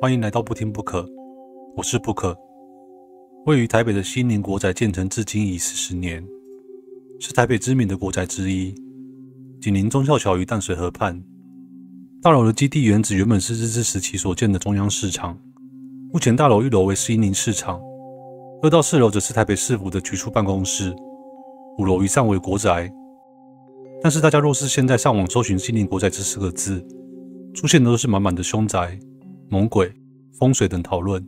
欢迎来到不听不可，我是不可。位于台北的西宁国宅建成至今已四十年，是台北知名的国宅之一，紧邻忠孝桥与淡水河畔。大楼的基地原址原本是日治时期所建的中央市场，目前大楼一楼为西宁市场，二到四楼则是台北市府的局处办公室，五楼以上为国宅。但是大家若是现在上网搜寻“西宁国宅”这四个字，出现的都是满满的凶宅。猛鬼、风水等讨论。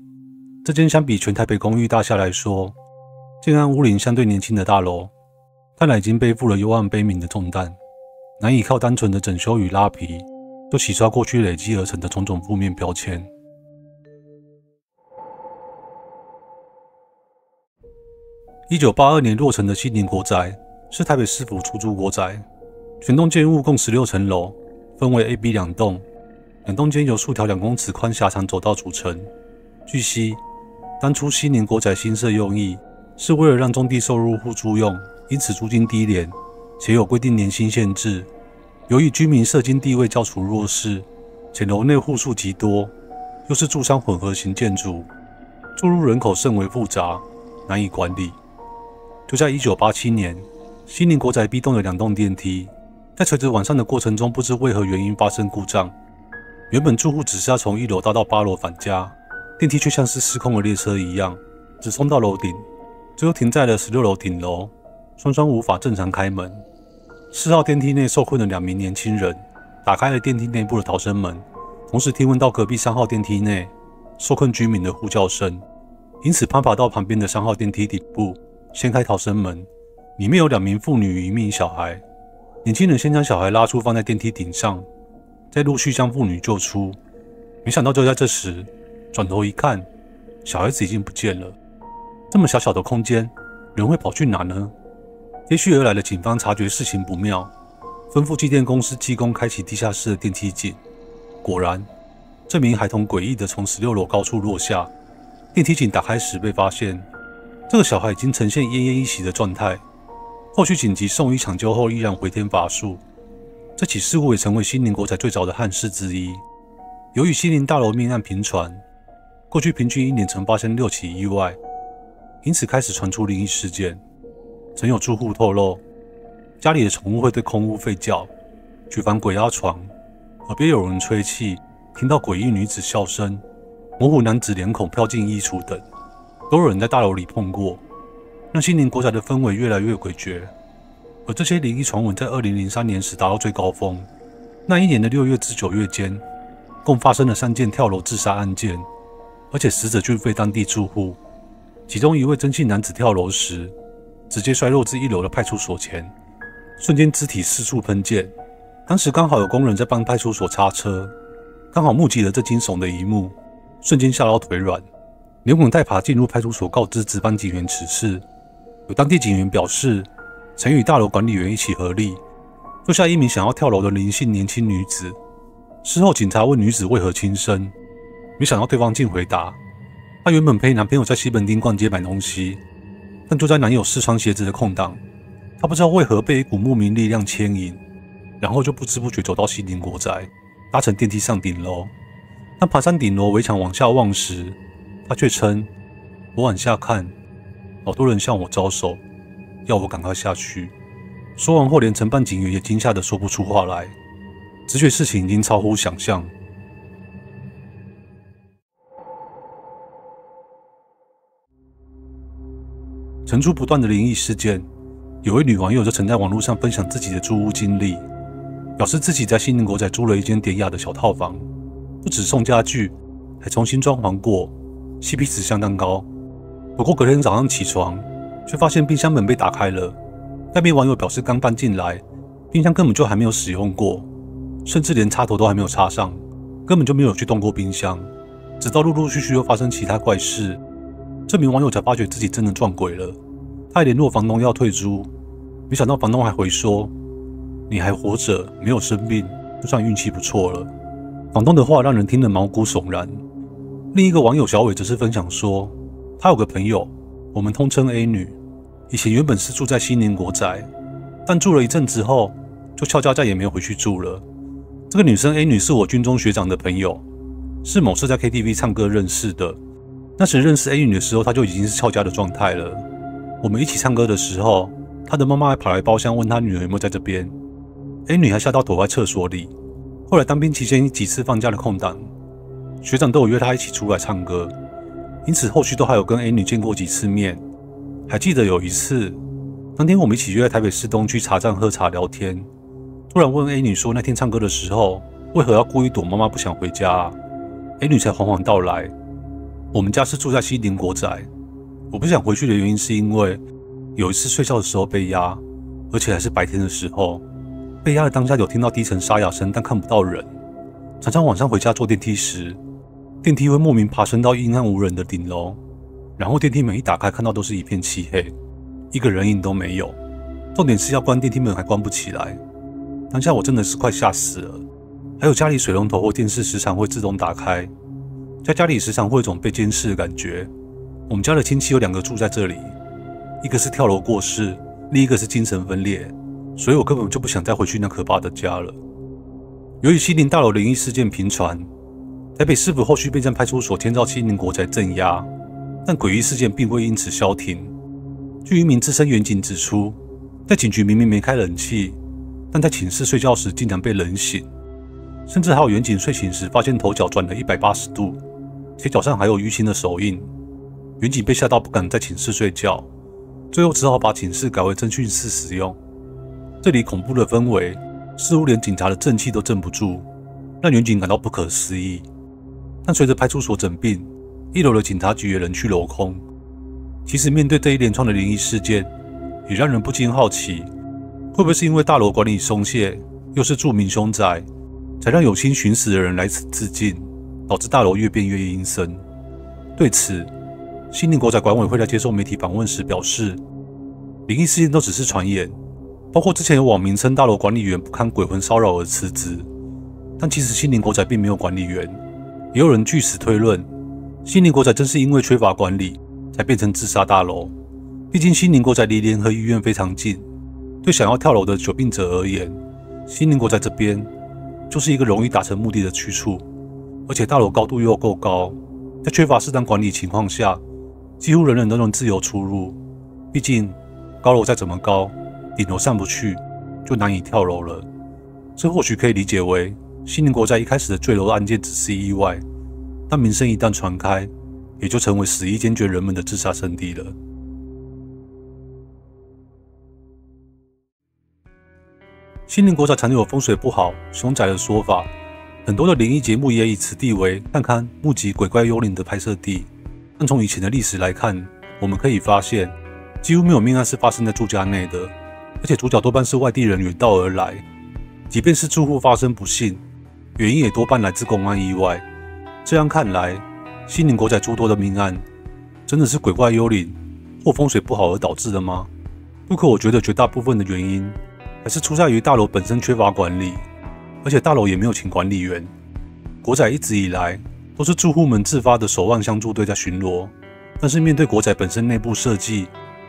这间相比全台北公寓大厦来说，建安屋龄相对年轻的大楼，看来已经背负了幽暗悲鸣的重担，难以靠单纯的整修与拉皮，就洗刷过去累积而成的种种负面标签。一九八二年落成的西宁国宅，是台北市府出租国宅，全栋建物共十六层楼，分为 A、B 两栋。两栋间由数条两公尺宽狭长走道组成。据悉，当初西宁国宅新设用意是为了让中地收入户租用，因此租金低廉，且有规定年薪限制。由于居民社经地位较处弱势，且楼内户数极多，又是住商混合型建筑，住入人口甚为复杂，难以管理。就在1987年，西宁国宅 B 栋的两栋电梯，在垂直往上的过程中，不知为何原因发生故障。原本住户只是要从一楼搭到八楼返家，电梯却像是失控的列车一样，只冲到楼顶，最后停在了十六楼顶楼，双双无法正常开门。四号电梯内受困的两名年轻人打开了电梯内部的逃生门，同时听闻到隔壁三号电梯内受困居民的呼叫声，因此攀爬到旁边的三号电梯顶部，掀开逃生门，里面有两名妇女与一名小孩。年轻人先将小孩拉出，放在电梯顶上。再陆续将妇女救出，没想到就在这时，转头一看，小孩子已经不见了。这么小小的空间，人会跑去哪呢？接续而来的警方察觉事情不妙，吩咐机电公司技工开启地下室的电梯井。果然，这名孩童诡异地从十六楼高处落下。电梯井打开时被发现，这个小孩已经呈现奄奄一息的状态。后续紧急送医抢救后，依然回天乏术。这起事故也成为西宁国宅最早的憾事之一。由于西宁大楼命案频传，过去平均一年曾发生六起意外，因此开始传出灵异事件。曾有住户透露，家里的宠物会对空屋吠叫，举凡鬼压床，耳边有人吹气，听到诡异女子笑声，模糊男子脸孔飘进衣橱等，都有人在大楼里碰过，让西宁国宅的氛围越来越诡谲。而这些灵异传闻在二零零三年时达到最高峰。那一年的六月至九月间，共发生了三件跳楼自杀案件，而且死者均非当地住户。其中一位曾姓男子跳楼时，直接摔落至一楼的派出所前，瞬间肢体四处喷溅。当时刚好有工人在帮派出所擦车，刚好目击了这惊悚的一幕，瞬间吓到腿软，连滚带爬进入派出所告知值班警员此事。有当地警员表示。曾与大楼管理员一起合力救下一名想要跳楼的林姓年轻女子。事后，警察问女子为何轻生，没想到对方竟回答：“她原本陪男朋友在西门町逛街买东西，但就在男友试穿鞋子的空档，她不知道为何被一股莫名力量牵引，然后就不知不觉走到西宁国宅，搭乘电梯上顶楼。当爬上顶楼围墙往下望时，她却称：‘我往下看，好多人向我招手。’”要我赶快下去。说完后，连承办警员也惊吓得说不出话来，直觉事情已经超乎想象。层出不穷的灵异事件，有位女网友就曾在网络上分享自己的租屋经历，表示自己在新宁国仔租了一间典雅的小套房，不止送家具，还重新装潢过，CP 值相当高。不过隔天早上起床。却发现冰箱门被打开了。那名网友表示，刚搬进来，冰箱根本就还没有使用过，甚至连插头都还没有插上，根本就没有去动过冰箱。直到陆陆续续又发生其他怪事，这名网友才发觉自己真的撞鬼了。他还联络房东要退租，没想到房东还回说：“你还活着，没有生病，就算运气不错了。”房东的话让人听得毛骨悚然。另一个网友小伟则是分享说，他有个朋友，我们通称 A 女。以前原本是住在西宁国宅，但住了一阵之后，就翘家再也没有回去住了。这个女生 A 女是我军中学长的朋友，是某次在 KTV 唱歌认识的。那时认识 A 女的时候，她就已经是翘家的状态了。我们一起唱歌的时候，她的妈妈还跑来包厢问她女儿有没有在这边。A 女还吓到躲在厕所里。后来当兵期间几次放假的空档，学长都有约她一起出来唱歌，因此后续都还有跟 A 女见过几次面。还记得有一次，当天我们一起约在台北市东区茶站喝茶聊天，突然问 A 女说那天唱歌的时候，为何要故意躲妈妈不想回家？A 女才缓缓道来，我们家是住在西林国宅，我不想回去的原因是因为有一次睡觉的时候被压，而且还是白天的时候。被压的当下有听到低沉沙哑声，但看不到人。常常晚上回家坐电梯时，电梯会莫名爬升到阴暗无人的顶楼，然后电梯门一打开，看到都是一片漆黑，一个人影都没有。重点是要关电梯门还关不起来。当下我真的是快吓死了。还有家里水龙头或电视时常会自动打开，在家里时常会有种被监视的感觉。我们家的亲戚有两个住在这里，一个是跳楼过世，另一个是精神分裂。所以我根本就不想再回去那可怕的家了。由于西宁大楼灵异事件频传，台北市府后续便将派出所迁到西宁国宅镇压，但诡异事件并未因此消停。据一名资深员警指出，在警局明明没开冷气，但在寝室睡觉时竟然被冷醒，甚至还有员警睡醒时发现头脚转了一百八十度，且脚上还有淤青的手印。员警被吓到不敢在寝室睡觉，最后只好把寝室改为侦讯室使用。这里恐怖的氛围，似乎连警察的正气都镇不住，让远警感到不可思议。但随着派出所整病，一楼的警察局也人去楼空。其实面对这一连串的灵异事件，也让人不禁好奇，会不会是因为大楼管理松懈，又是著名凶宅，才让有心寻死的人来此自尽，导致大楼越变越阴森？对此，新宁国宅管委会在接受媒体访问时表示，灵异事件都只是传言。包括之前有网民称大楼管理员不堪鬼魂骚扰而辞职，但其实心灵国宅并没有管理员。也有人据此推论，心灵国宅正是因为缺乏管理，才变成自杀大楼。毕竟心灵国宅离联合医院非常近，对想要跳楼的久病者而言，心灵国宅这边就是一个容易达成目的的去处。而且大楼高度又够高，在缺乏适当管理情况下，几乎人人都能自由出入。毕竟高楼再怎么高，顶楼上不去，就难以跳楼了。这或许可以理解为西宁国在一开始的坠楼案件只是意外，但名声一旦传开，也就成为死意坚决人们的自杀圣地了。西宁国宅常有风水不好、凶宅的说法，很多的灵异节目也以此地为看看目击鬼怪幽灵的拍摄地。但从以前的历史来看，我们可以发现，几乎没有命案是发生在住家内的。而且主角多半是外地人远道而来，即便是住户发生不幸，原因也多半来自公安意外。这样看来，西宁国仔诸多的命案，真的是鬼怪幽灵或风水不好而导致的吗？不可，我觉得绝大部分的原因还是出在于大楼本身缺乏管理，而且大楼也没有请管理员。国仔一直以来都是住户们自发的守望相助队在巡逻，但是面对国仔本身内部设计，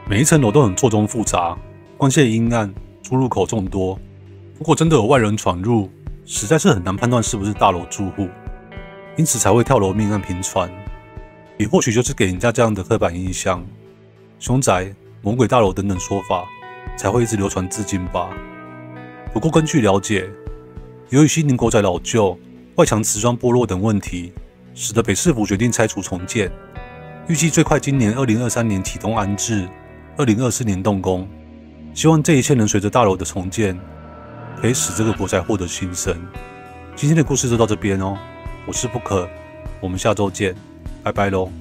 每一层楼都很错综复杂。光线阴暗，出入口众多。如果真的有外人闯入，实在是很难判断是不是大楼住户，因此才会跳楼命案频传。也或许就是给人家这样的刻板印象，凶宅、魔鬼大楼等等说法，才会一直流传至今吧。不过根据了解，由于西宁国宅老旧、外墙瓷砖剥落等问题，使得北市府决定拆除重建，预计最快今年二零二三年启动安置，二零二四年动工。希望这一切能随着大楼的重建，可以使这个国宅获得新生。今天的故事就到这边哦，我是不可，我们下周见，拜拜喽。